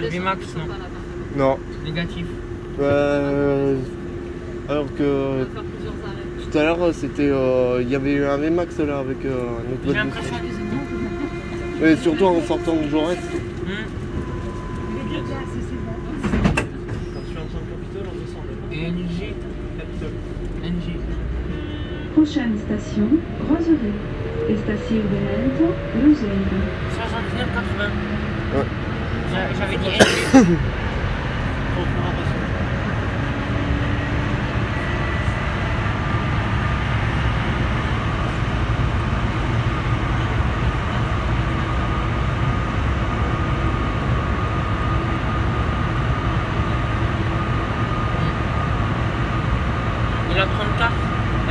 De VMAX, non Non. Négatif. Euh, alors que tout à l'heure, c'était, euh, il y avait eu un VMAX là avec euh, notre J'ai pote. l'impression Et surtout en sortant de Jaurès. Hmm. Et NG NG. Prochaine station Roseraie. Estación Benento, Luzeiro. 79,80. J'avais dit NG. Il a 34.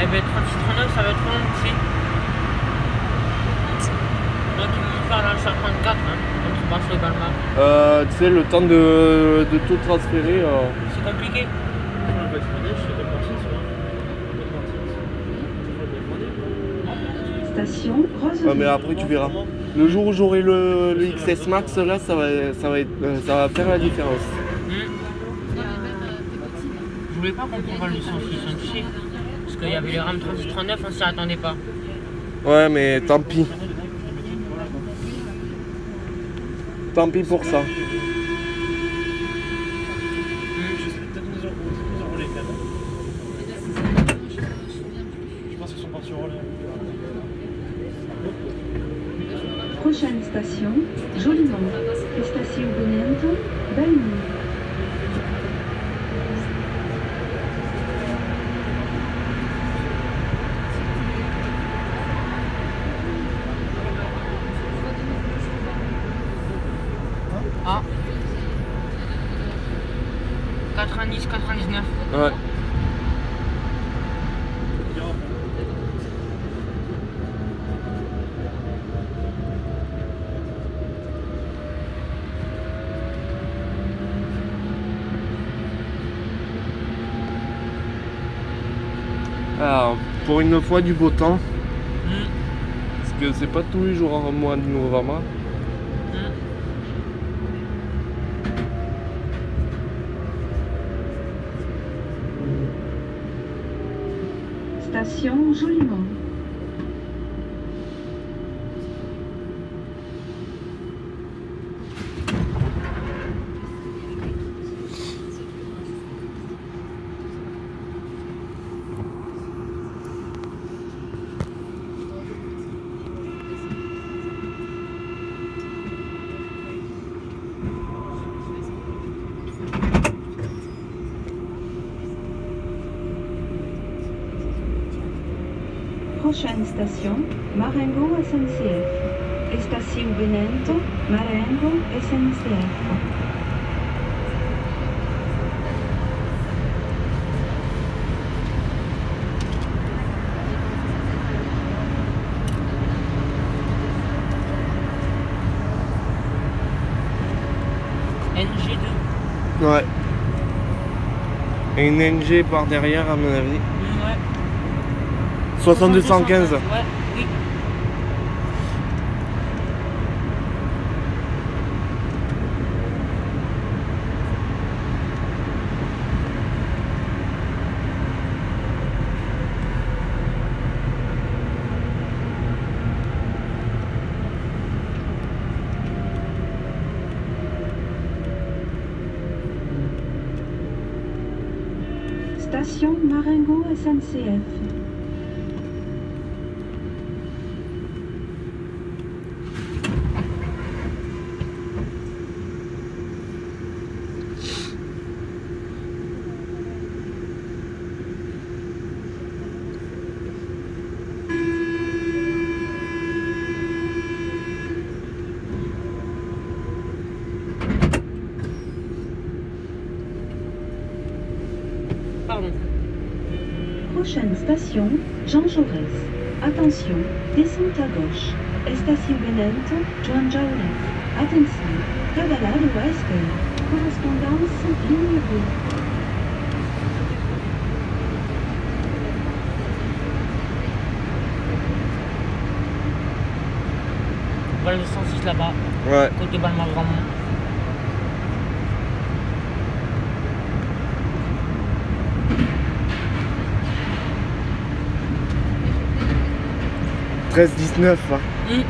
Eh ben 36, 39, ça va être long aussi. Donc ils vont faire sur 34, hein, Euh, tu sais, le temps de, de tout transférer. euh, C'est compliqué. Station Roseraie. ouais, mais après, tu verras. Le jour où j'aurai le, le XS Max, là, ça va, ça va, être, euh, ça va faire la différence. Je voulais pas qu'on comprenne le 106 chier. Parce qu'il y avait les RAM 3639, on s'y attendait pas. Ouais, mais tant pis. Tant pis pour ça. Prochaine station Joliment. Estación Benento, Belmont. Ah. 90, 99. Ouais. Alors, pour une fois du beau temps, Hmm. parce que c'est pas tous les jours en mois de novembre. Hmm. Station Joliment. Prochaine station Marengo SNCF. Estación Benento, Marengo SNCF. NG2. Ouais. Et une NG par derrière, à mon avis. 6215 Ouais, oui. Station Marengo SNCF. Station, Jean Jaurès. Attention, descente à gauche. Estación Benento, Joan Jaurès. Attention, Cavalade Ouest. Correspondance, ligne B. Val de 106 là-bas, Ouais. côté Balmar 13-19. Hein. Hum.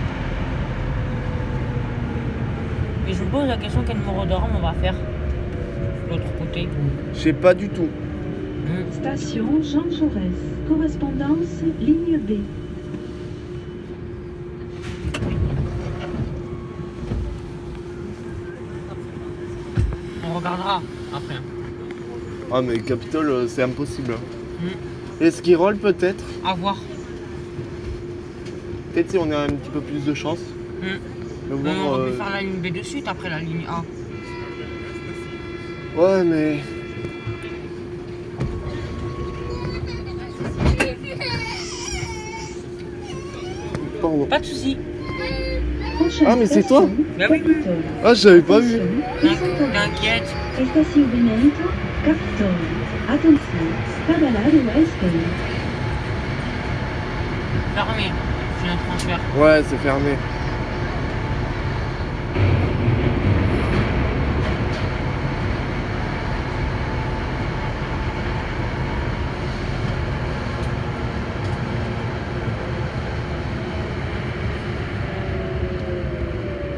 Et je me pose la question quel numéro de rame on va faire de l'autre côté. Je sais pas du tout. Hum. Station Jean Jaurès. Correspondance, ligne B. On regardera après. hein. Ah mais Capitole, euh, c'est impossible. hein. Hmm. Esquirol peut-être? À voir. Peut-être si on a un petit peu plus de chance. Hum. Mais bon, on aurait pu euh, faire la ligne B de suite après la ligne A. Ouais mais... Pardon. Pas de soucis. Ah, mais c'est toi Bah oui. Ah j'avais pas vu. T'inquiète. Attention, Cavalade Ouest. Fermé. Ouais c'est fermé.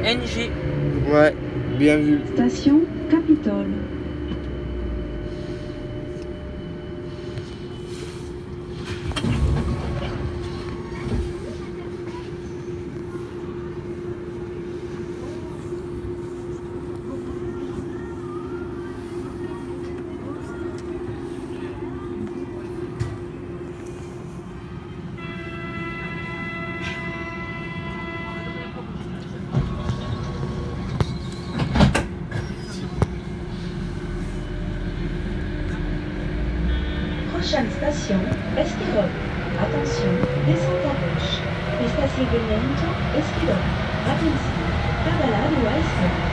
NG. Ouais, bien vu. Station Capitole. Station, Esquirol. Attention, descente à gauche. Estación Benento, Esquirol. Attention, Cavalade Ouest.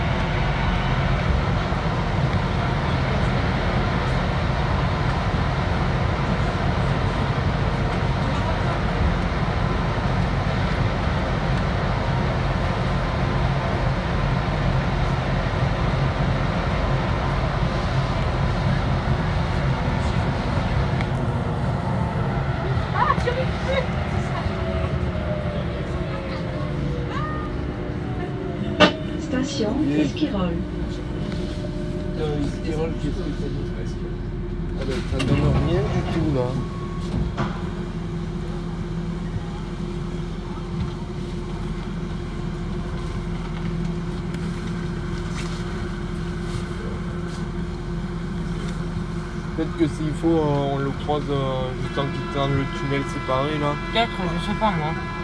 Station. Esquirol. Esquirol, qu'est-ce que ça dit Ah ben, ça donne rien du tout là. Peut-être que s'il faut, euh, on le croise euh, juste en quittant le tunnel séparé là. Peut-être, je sais pas moi.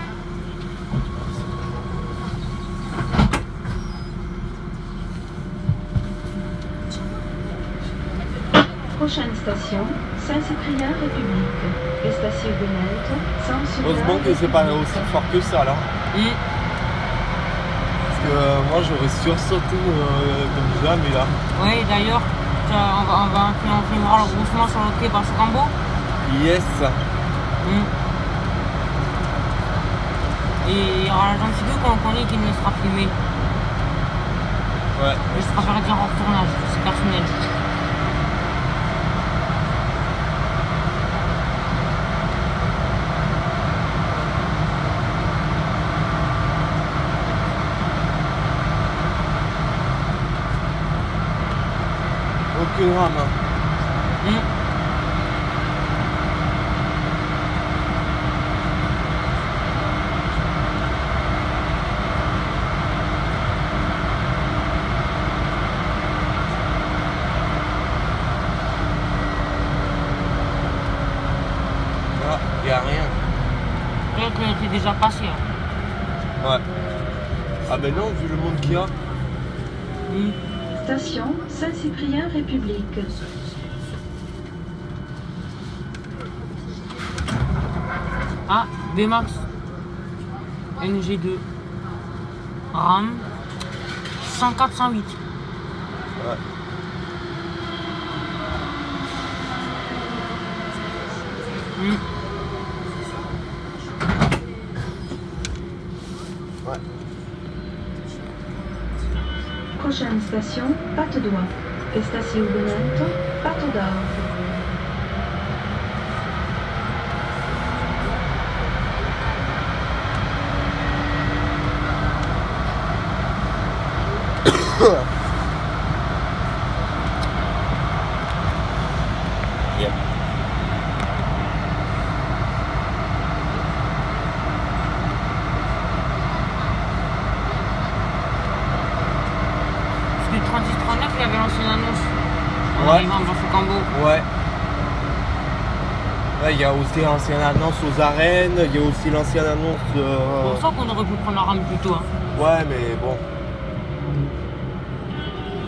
Prochaine station, Saint-Cyprien République. Estación Benento, Saint-Cyprien. Heureusement que c'est pas aussi fort que ça là. Hum. Parce que euh, moi j'aurais sursauté euh, comme jamais là. Oui, d'ailleurs, on va, on, va, on filmera le roussement sur le quai par Rambo. Yes Hum. Et il y aura l'agent civil qu'on connaît qui nous sera filmé. Ouais. Je préfère dire en tournage, c'est personnel. Mmh. Ah, a rien. Déjà passé. Hein. Ah ben non, vu le monde qu'il a. Hmm. Station Saint-Cyprien République. Ah, VMAX. NG2. RAM. 104, 108. Ouais. Hmm. Prochaine station, Patte d'Oie. Estação Benento, Pato d'Arve. Yep. Parce que 3639, il avait lancé une annonce. En Ouais. arrivant dans ce cambo. Ouais. Ouais, il y a aussi l'ancienne annonce aux arènes, il y a aussi l'ancienne annonce. C'est euh, pour ça qu'on aurait pu prendre la rame plus tôt. hein. Ouais, mais bon.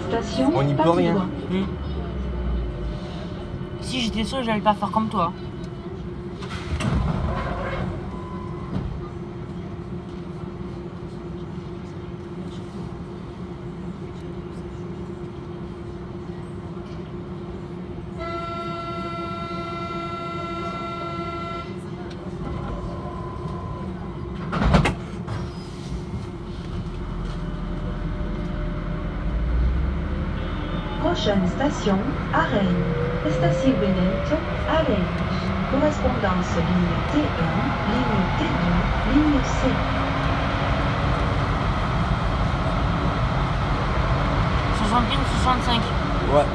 Station On n'y peut rien. Hmm. Si j'étais sûr, j'allais pas faire comme toi. Prochaine station, Arène. Estação Benento, Arène. Correspondance ligne T1, ligne T2, ligne C. « 61 65. Ouais.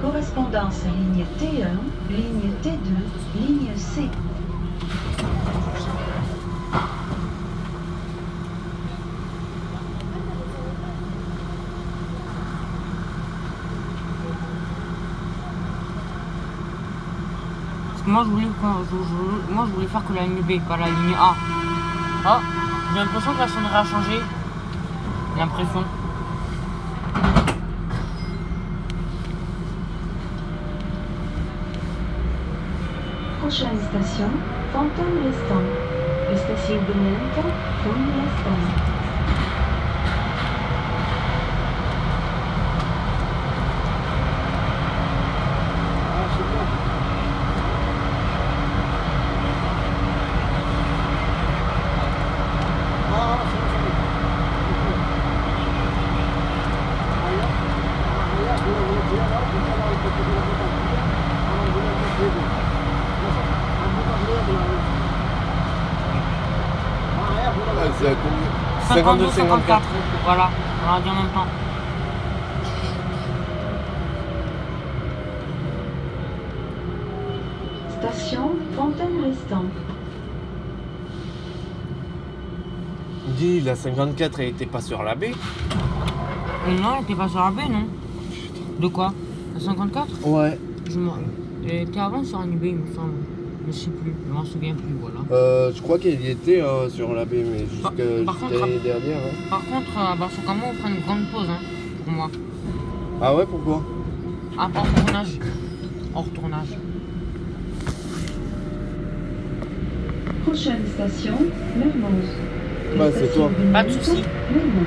Correspondance ligne T1, ligne T2, ligne C. Moi je voulais, je- moi, je voulais faire que la ligne B, pas la ligne A. Ah, j'ai l'impression que la sonnerie a changé. L'impression. Prochaine station, Fontaine Restant. Estação Benento, Fontaine Restant. Ouais, c'est à combien 52, 52, 54. Voilà, on l'a dit en même temps. Station Fontaine Restant. Dis, la 54, elle était pas sur la baie Et non, elle était pas sur la B, non De quoi? La 54 Ouais. Je m'en... Elle était avant sur un UB, il me semble. Je sais plus, je m'en souviens plus, voilà. Euh, je crois qu'elle y était euh, sur la baie, mais Par- jusqu'à l'année dernière. hein. Par contre, à Barsukamo, on fera une grande pause, hein, pour moi. Ah ouais, pourquoi? Ah, pas hors tournage. Hors tournage. Prochaine station, Mermoz. Bah, c'est toi. Pas de Benento, souci. Mermoz.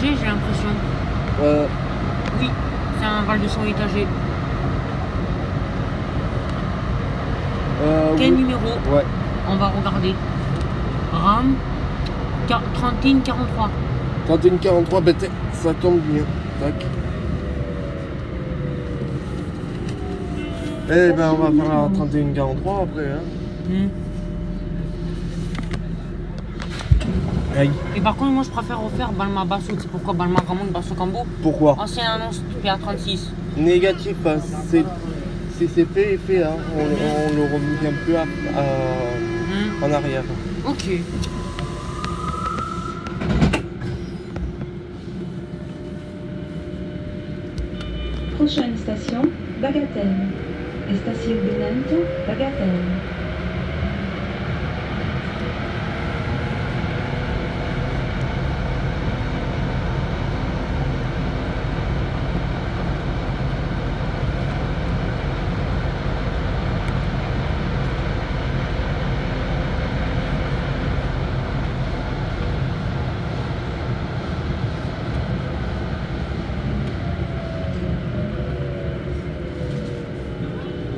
J'ai l'impression. euh, Oui, c'est un val de son étagé. euh, Quel oui. numéro Ouais. On va regarder. RAM 31 43. 31 43, bah, ça tombe bien. Tac. Eh ben, on va faire la 31-43 après. Hein. Hmm. Et par contre, moi, je préfère refaire Balma Basso. Tu sais pourquoi Balma Gamon, Basso Cambo Pourquoi Ancienne annonce PA36. Négatif, hein, c'est c'est fait et fait. Hein. On, on le revient plus à- à- Hmm. en arrière. Ok. Prochaine station, Bagatelle. Estacionamiento, Bagatelle.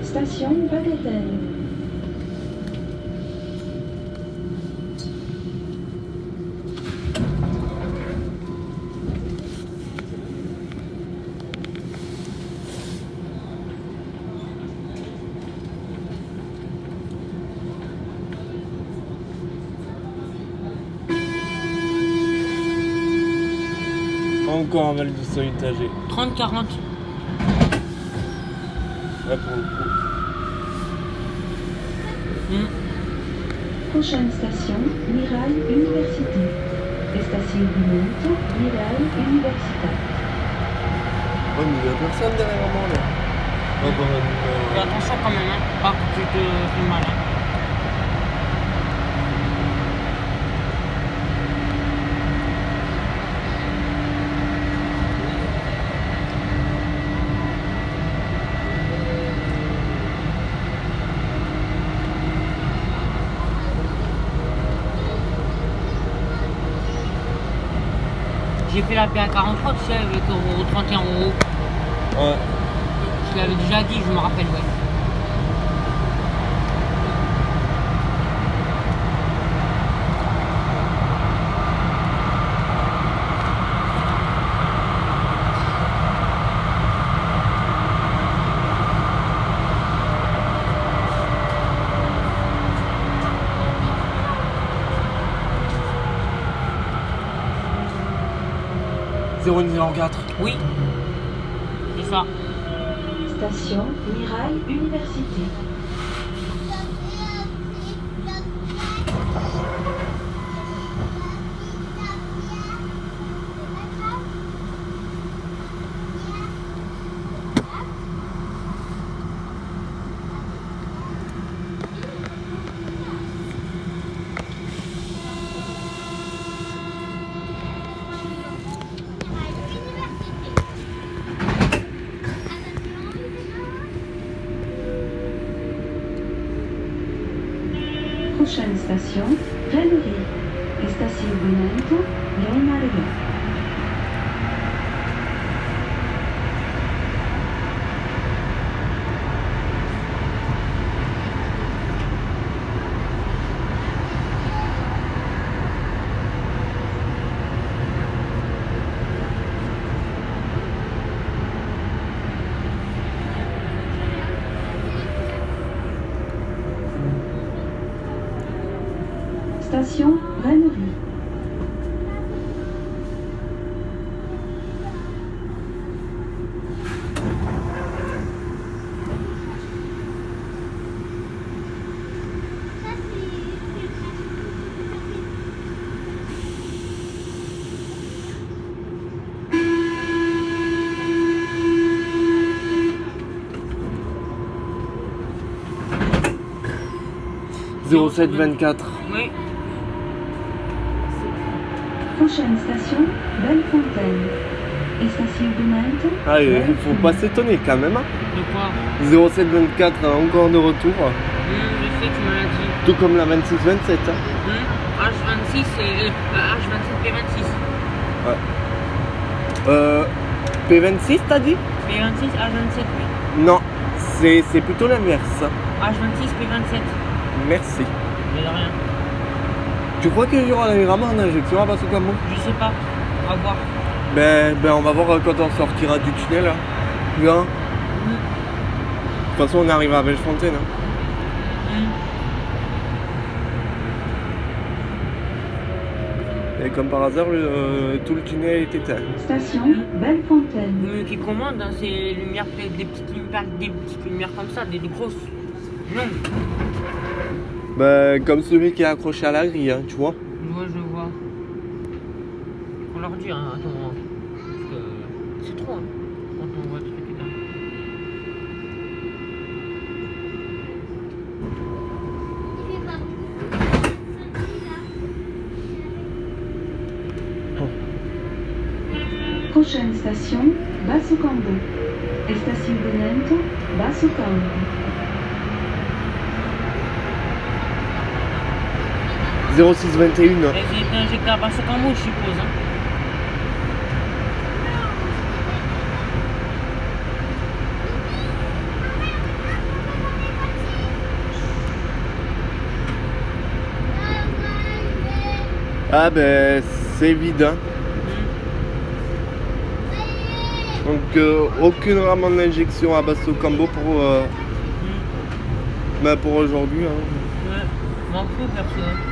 Station Bagatelle. Encore un mal du seuil étagé. 30-40. Ouais, pour le coup. Hmm. Prochaine station, Mirail Université. Estacionamiento, Mirail Universitat. Ouais, mais il y a personne derrière moi là. Oh, bah, Fais euh, attention quand même, hein. Pas que tu te fais mal. hein. J'ai fait la PA43, tu sais, avec au 31 euros. ouais. Je l'avais déjà dit, je me rappelle, ouais. En 4. Oui. C'est ça. Station Mirail Université. 0724. Oui. Prochaine station, Bellefontaine. Et station de Ah, il faut pas s'étonner quand même. Hein. De quoi? 0724, hein, encore de retour. Je sais, tu m'as. Tout comme la 2627. H26 hein. hmm. et H27 P26. Euh, bah, P26 euh, t'as dit? P26, H27 oui. Non, c'est plutôt l'inverse. H26, P27. Merci. Mais de rien. Tu crois qu'il y aura un en injection à Basokamo Je sais pas. On va voir. ben, ben on va voir quand on sortira du tunnel. hein. Viens. toute façon, on arrive à Bellefontaine. hein. Et comme par hasard, le- euh, tout le tunnel est éteint. Station Bellefontaine. Le qui commande, hein, c'est les lumières, des petites lumières, des petites lumières comme ça, des, des grosses. Non, Ben, comme celui qui est accroché à la grille, hein, tu vois. moi je vois. Faut leur dire, hein, attends. hein, Parce que c'est trop, hein, quand on voit le truc là. Prochaine station Basso Cambo. Estacionamento Basso Cambo. 0621. Et j'ai été injecté à Basso Cambo, je suppose. Hein. Ah ben, c'est vide. hein. Donc, euh, aucune ramande d'injection à Basso Cambo pour, euh, ben, pour aujourd'hui. hein. Ouais, m'en fous perso.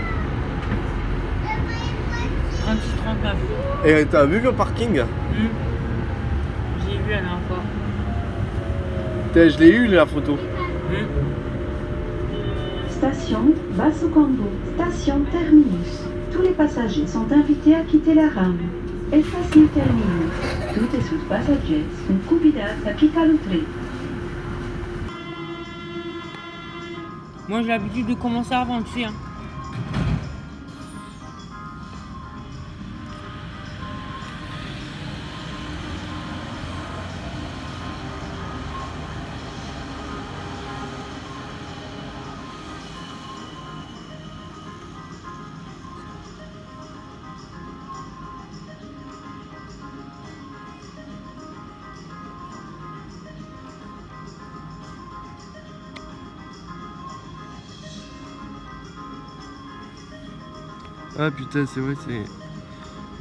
36-39. Et t'as vu le parking? Hmm. J'ai vu la dernière fois. Je l'ai eu la photo. Hmm. Station Basso Cambo. Station terminus. Tous les passagers sont invités à quitter la rame. Estación terminus. Tous et sus passagers sont convidados a quitar o trem. Moi j'ai l'habitude de commencer avant, tu sais. Hein. Ah putain, c'est vrai, c'est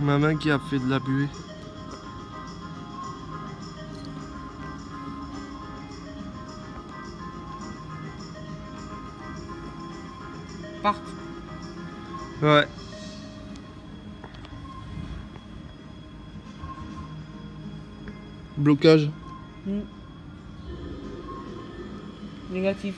ma main qui a fait de la buée. Part. Ouais. Blocage. Négatif.